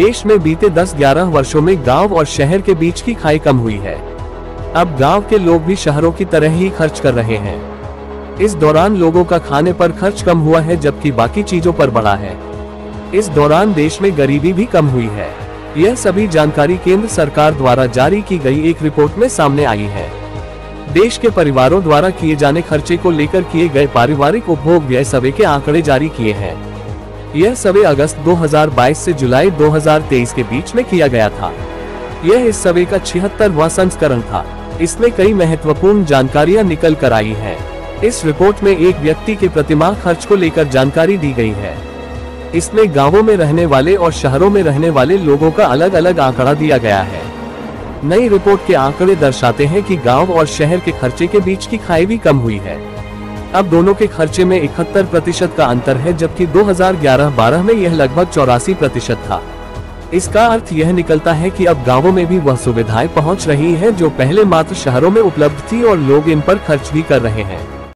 देश में बीते 10-11 वर्षों में गाँव और शहर के बीच की खाई कम हुई है। अब गाँव के लोग भी शहरों की तरह ही खर्च कर रहे हैं। इस दौरान लोगों का खाने पर खर्च कम हुआ है, जबकि बाकी चीज़ों पर बढ़ा है। इस दौरान देश में गरीबी भी कम हुई है। यह सभी जानकारी केंद्र सरकार द्वारा जारी की गई एक रिपोर्ट में सामने आई है। देश के परिवारों द्वारा किए जाने खर्चे को लेकर किए गए पारिवारिक उपभोग व्यय सवे के आंकड़े जारी किए हैं। यह सवे अगस्त 2022 से जुलाई 2023 के बीच में किया गया था। यह इस सवे का छिहत्तरवा संस्करण था। इसमें कई महत्वपूर्ण जानकारियाँ निकल कर आई हैं। इस रिपोर्ट में एक व्यक्ति के प्रतिमाह खर्च को लेकर जानकारी दी गई है। इसमें गाँवों में रहने वाले और शहरों में रहने वाले लोगों का अलग अलग आंकड़ा दिया गया है। नई रिपोर्ट के आंकड़े दर्शाते हैं कि गाँव और शहर के खर्चे के बीच की खाई भी कम हुई है। अब दोनों के खर्चे में इकहत्तर प्रतिशत का अंतर है, जबकि 2011-12 में यह लगभग चौरासी प्रतिशत था। इसका अर्थ यह निकलता है कि अब गाँवों में भी वह सुविधाएँ पहुँच रही हैं, जो पहले मात्र शहरों में उपलब्ध थी और लोग इन पर खर्च भी कर रहे हैं।